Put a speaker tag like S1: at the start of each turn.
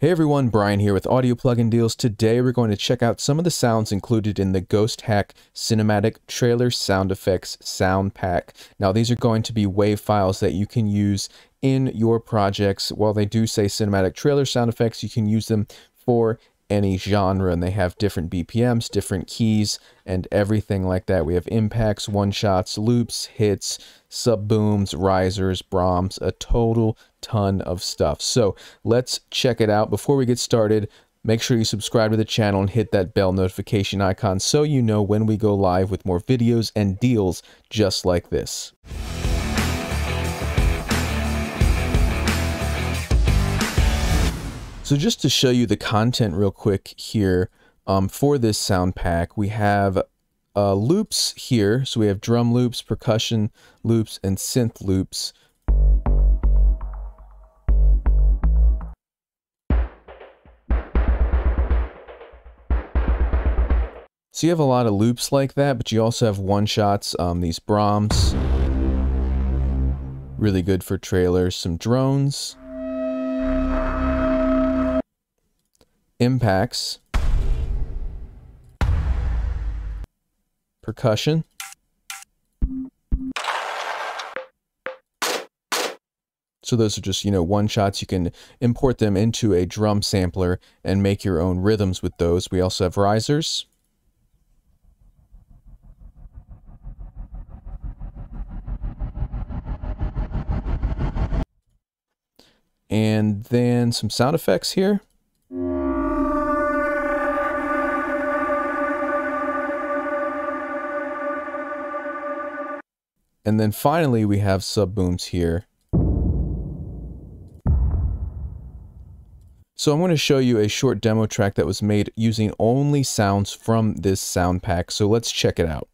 S1: Hey everyone, Brian here with Audio Plugin Deals. Today we're going to check out some of the sounds included in the Ghosthack Cinematic Trailer Sound Effects Sound Pack. Now these are going to be WAV files that you can use in your projects. While they do say cinematic trailer sound effects, you can use them for any genre and they have different BPMs, different keys, and everything like that. We have impacts, one shots, loops, hits, sub booms, risers, Braams, a total ton of stuff. So let's check it out. Before we get started, make sure you subscribe to the channel and hit that bell notification icon so you know when we go live with more videos and deals just like this. So just to show you the content real quick here, um, for this sound pack, we have uh, loops here. So we have drum loops, percussion loops, and synth loops. So you have a lot of loops like that, but you also have one-shots, um, these Braams. Really good for trailers. Some drones. Impacts, percussion, So those are just, you know, one shots. You can import them into a drum sampler and make your own rhythms with those. We also have risers. And then some sound effects here. And then finally, we have sub booms here. So I'm going to show you a short demo track that was made using only sounds from this sound pack. So let's check it out.